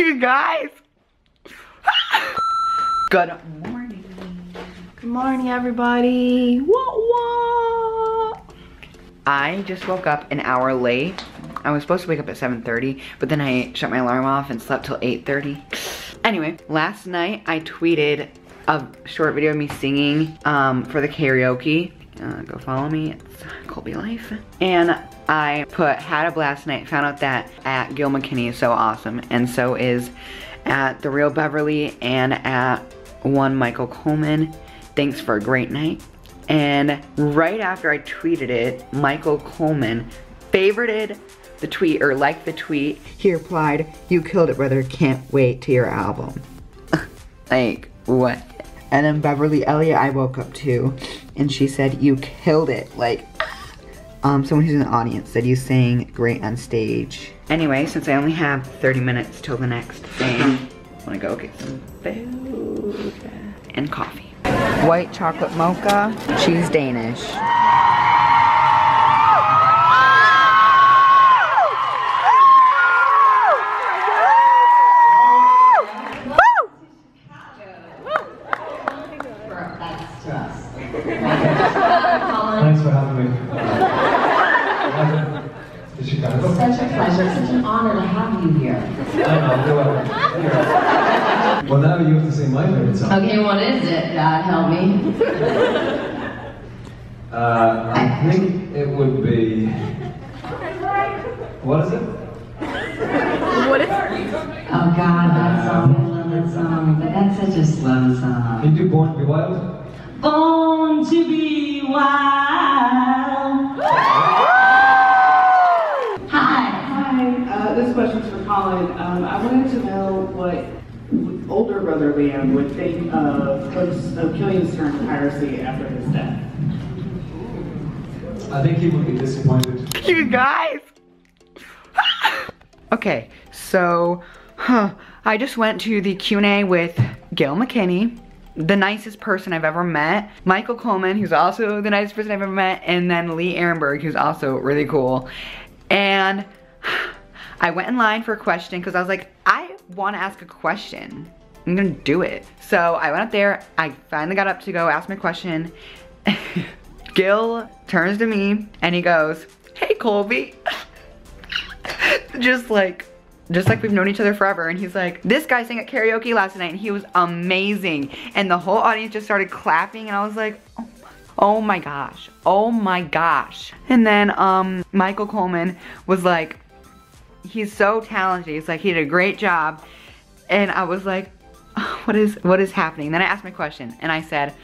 you guys. Good morning. Good morning, everybody. What, what? I just woke up an hour late. I was supposed to wake up at 7.30, but then I shut my alarm off and slept till 8.30. Anyway, last night I tweeted a short video of me singing um, for the karaoke. Uh, go follow me, it's Colby Life. And I put had a blast night, found out that at Gil McKinney is so awesome, and so is at The Real Beverly and at one Michael Coleman. Thanks for a great night. And right after I tweeted it, Michael Coleman favorited the tweet or liked the tweet. He replied, you killed it brother, can't wait to your album. like, what? And then Beverly Elliott I woke up to and she said, you killed it. Like, um, someone who's in the audience said you sang great on stage. Anyway, since I only have 30 minutes till the next thing, I'm gonna go get some food and coffee. White chocolate mocha, cheese Danish. Thanks for having me. To Chicago. Such a pleasure, such an honor to have you here. I know, go ahead. Well, now you have to sing my favorite song. Okay, what is it? God help me. Uh, I think it would be. What is it? What is it? Oh God, that song, I love that song, but that's such a slow song. Can you do Born to Be Wild? Born to be wild. Hi. Hi, uh, this question's for Colin. Um, I wanted to know what older brother Liam would think of, of Killian's turn to piracy after his death. I think he would be disappointed. You guys! okay, so, huh, I just went to the Q&A with Gil McKinney, the nicest person I've ever met, Michael Coleman, who's also the nicest person I've ever met, and then Lee Arenberg, who's also really cool. And I went in line for a question because I was like, I want to ask a question. I'm gonna do it. So I went up there, I finally got up to go ask my question. Gil turns to me and he goes, hey Colby. just like, just like we've known each other forever. And he's like, this guy sang at karaoke last night and he was amazing. And the whole audience just started clapping and I was like, oh my, oh my gosh, oh my gosh. And then um, Michael Coleman was like, he's so talented. He's like, he did a great job. And I was like, what is, what is happening? Then I asked my question and I said,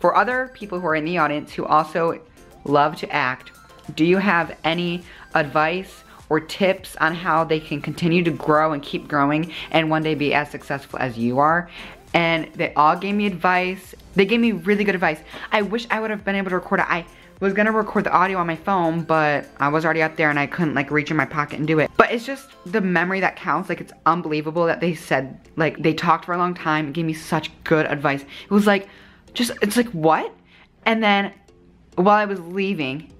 for other people who are in the audience who also love to act, do you have any advice or tips on how they can continue to grow and keep growing and one day be as successful as you are? And they all gave me advice. They gave me really good advice. I wish I would have been able to record it. I was gonna record the audio on my phone, but I was already up there and I couldn't like reach in my pocket and do it. But it's just the memory that counts. Like it's unbelievable that they said, like they talked for a long time gave me such good advice. It was like, just, it's like, what? And then while I was leaving,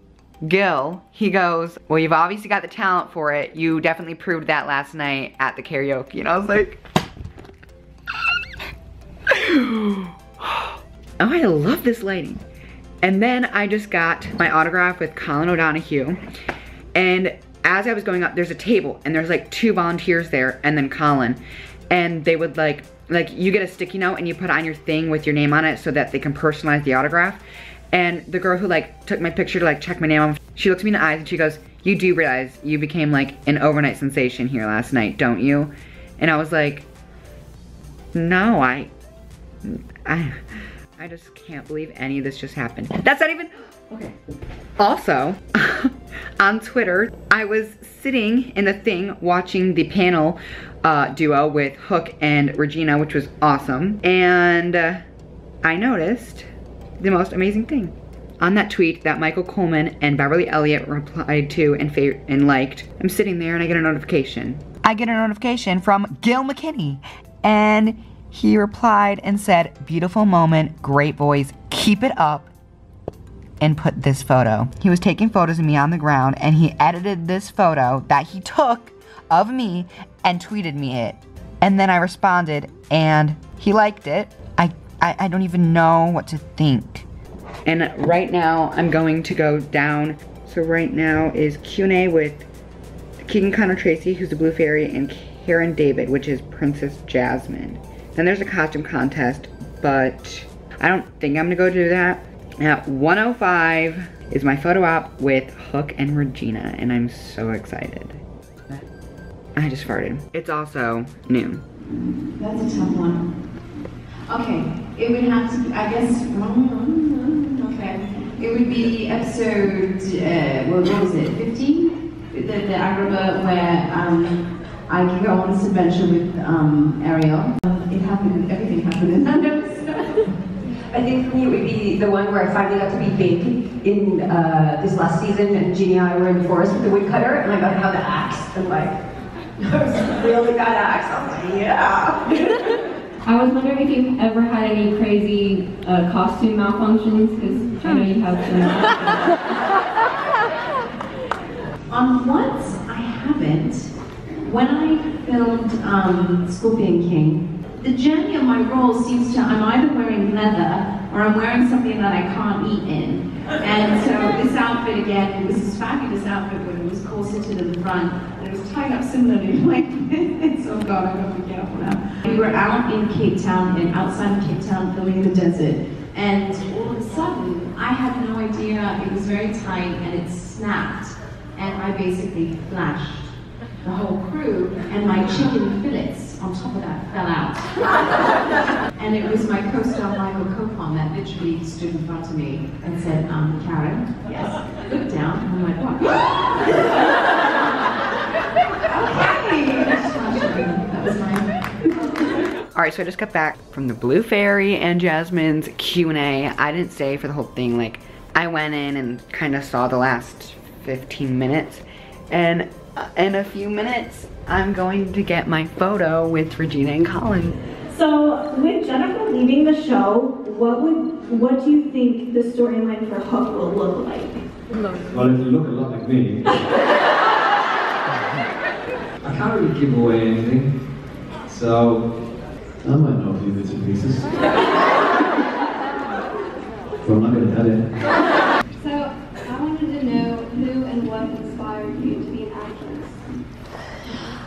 Gil, he goes, well, you've obviously got the talent for it. You definitely proved that last night at the karaoke. And I was like, oh, I love this lighting. And then I just got my autograph with Colin O'Donoghue. And as I was going up, there's a table and there's like two volunteers there and then Colin. And they would like, like you get a sticky note and you put on your thing with your name on it so that they can personalize the autograph. And the girl who like took my picture to like check my name off, she looks me in the eyes and she goes, you do realize you became like an overnight sensation here last night, don't you? And I was like, no, I, I, I just can't believe any of this just happened. That's not even, okay. Also, on Twitter, I was sitting in the thing watching the panel uh, duo with Hook and Regina, which was awesome. And uh, I noticed the most amazing thing. On that tweet that Michael Coleman and Beverly Elliott replied to and, and liked, I'm sitting there and I get a notification. I get a notification from Gil McKinney and he replied and said, beautiful moment, great voice, keep it up, and put this photo. He was taking photos of me on the ground and he edited this photo that he took of me and tweeted me it. And then I responded and he liked it. I, I, I don't even know what to think. And right now I'm going to go down. So right now is Q&A with Keegan Connor Tracy, who's the Blue Fairy, and Karen David, which is Princess Jasmine. Then there's a costume contest, but I don't think I'm gonna go do that. At 105 is my photo op with Hook and Regina, and I'm so excited. I just farted. It's also noon. That's a tough one. Okay, it would have to, I guess, mm, okay. It would be episode, uh, what was it, 15? The, the Agrabah where um, I go on this adventure with um, Ariel. Um, it happened, everything happened in that episode. I think for me it would be the one where I finally got to be big in uh, this last season, and Jeannie and I were in the forest with the woodcutter, and I got to have the axe, and like, I was really got axe. I was like, yeah. I was wondering if you've ever had any crazy uh, costume malfunctions, because I know you have some. On once, I haven't. When I filmed um, Scorpion King, the journey of my role seems to, I'm either wearing leather or I'm wearing something that I can't eat in. And so this outfit again, it was this fabulous outfit, but it was corseted in the front and it was tied up similarly like this. Oh God, I gotta be careful now. We were out in Cape Town and outside of Cape Town filming in the desert. And all of a sudden, I had no idea, it was very tight and it snapped. And I basically flashed the whole crew, and my chicken fillets on top of that fell out. and it was my co-star Michael Copon that literally stood in front of me and said, um, Karen, yes, look down. And I went, what? okay. All right, so I just got back from the Blue Fairy and Jasmine's Q&A. I didn't stay for the whole thing. Like, I went in and kind of saw the last 15 minutes. And uh, in a few minutes, I'm going to get my photo with Regina and Colin. So, with Jennifer leaving the show, what would what do you think the storyline for Hook will look like? Well, if you look a lot like me, I can't really give away anything. So, I might know a few bits and pieces. but I'm not going to tell you. So, I wanted to know who and what inspired you to be an actress.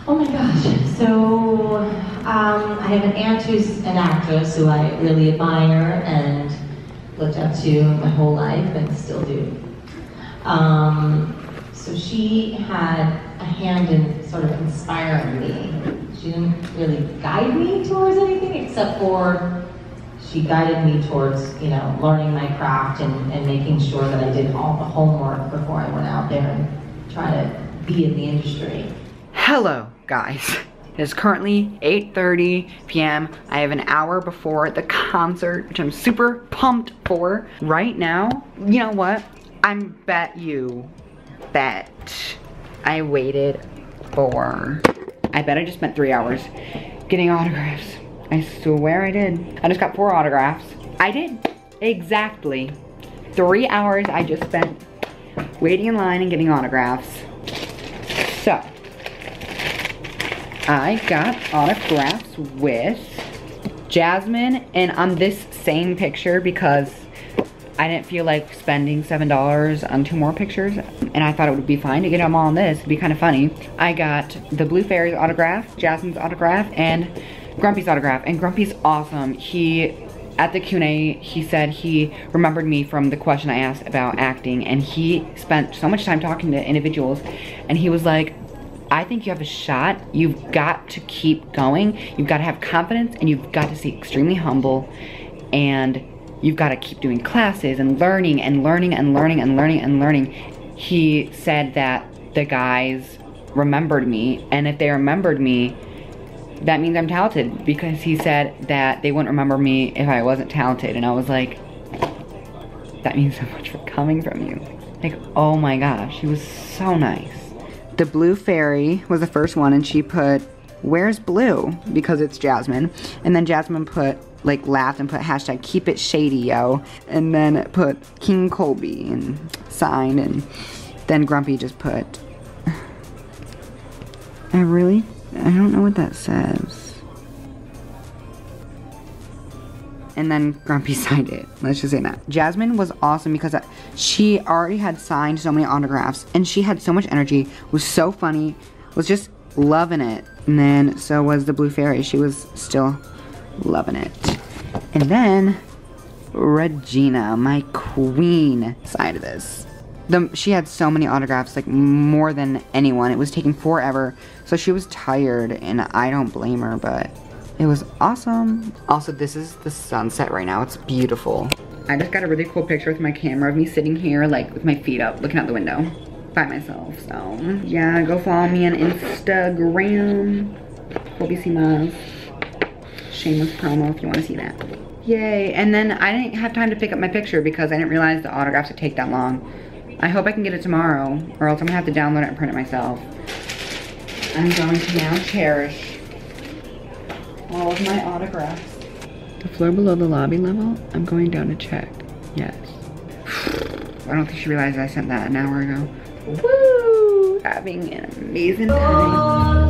Oh my gosh. So um, I have an aunt who's an actress who I really admire and looked up to my whole life and still do. Um, so she had a hand in sort of inspiring me. She didn't really guide me towards anything except for she guided me towards, you know, learning my craft and, and making sure that I did all the homework before I went out there and try to be in the industry. Hello, guys. It is currently 8.30 p.m. I have an hour before the concert, which I'm super pumped for. Right now, you know what? I'm bet you that I waited for, I bet I just spent three hours getting autographs. I swear I did. I just got four autographs. I did, exactly. Three hours I just spent waiting in line and getting autographs. So, I got autographs with Jasmine and on this same picture because I didn't feel like spending $7 on two more pictures and I thought it would be fine to get them all on this. It'd be kind of funny. I got the Blue Fairy's autograph, Jasmine's autograph, and Grumpy's autograph. And Grumpy's awesome. He, at the Q&A, he said he remembered me from the question I asked about acting and he spent so much time talking to individuals and he was like, I think you have a shot. You've got to keep going. You've got to have confidence and you've got to stay extremely humble and you've got to keep doing classes and learning and learning and learning and learning and learning. He said that the guys remembered me and if they remembered me, that means I'm talented because he said that they wouldn't remember me if I wasn't talented and I was like, that means so much for coming from you. Like, oh my gosh, he was so nice. The Blue Fairy was the first one and she put, where's Blue? Because it's Jasmine. And then Jasmine put, like laughed and put hashtag keep it shady, yo. And then put King Colby and signed and then Grumpy just put, I really, I don't know what that says. And then Grumpy signed it. Let's just say that. Jasmine was awesome because she already had signed so many autographs and she had so much energy, was so funny, was just loving it. And then so was the Blue Fairy. She was still loving it. And then Regina, my queen, signed this. The, she had so many autographs, like more than anyone. It was taking forever. So she was tired and I don't blame her, but it was awesome. Also, this is the sunset right now. It's beautiful. I just got a really cool picture with my camera of me sitting here, like with my feet up, looking out the window by myself. So yeah, go follow me on Instagram. Colby Shameless promo if you want to see that. Yay, and then I didn't have time to pick up my picture because I didn't realize the autographs would take that long. I hope I can get it tomorrow or else I'm gonna have to download it and print it myself. I'm going to now cherish all of my autographs. The floor below the lobby level, I'm going down to check. Yes. I don't think she realized I sent that an hour ago. Woo! Having an amazing time.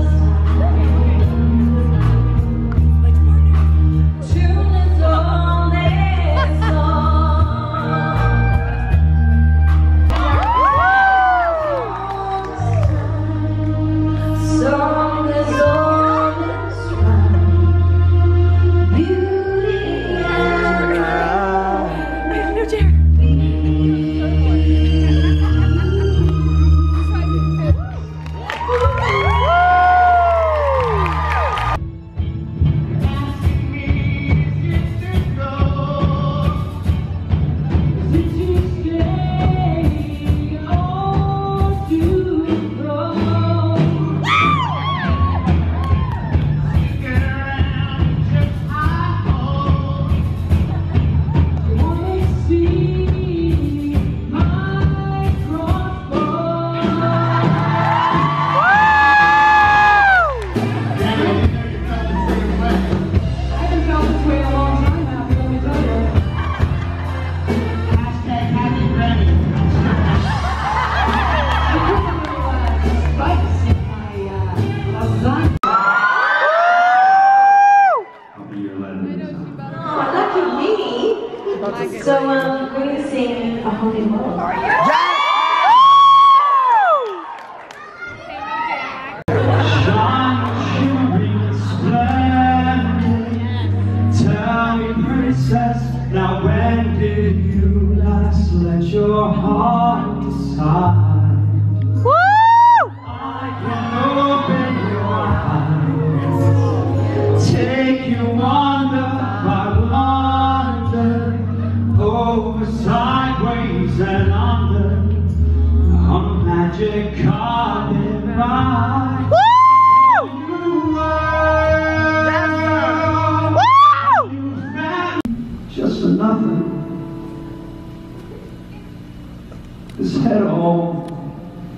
So um,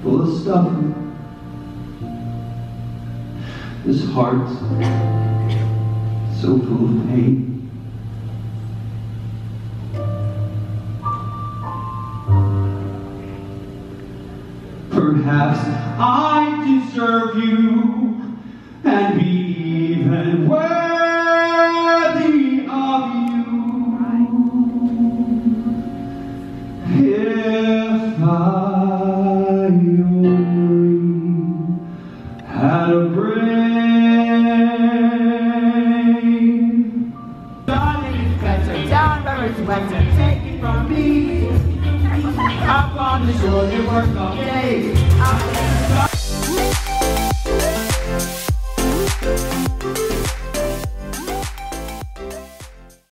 full of stuffing. This heart so full of pain. Perhaps I deserve you and be even worthy of you. If I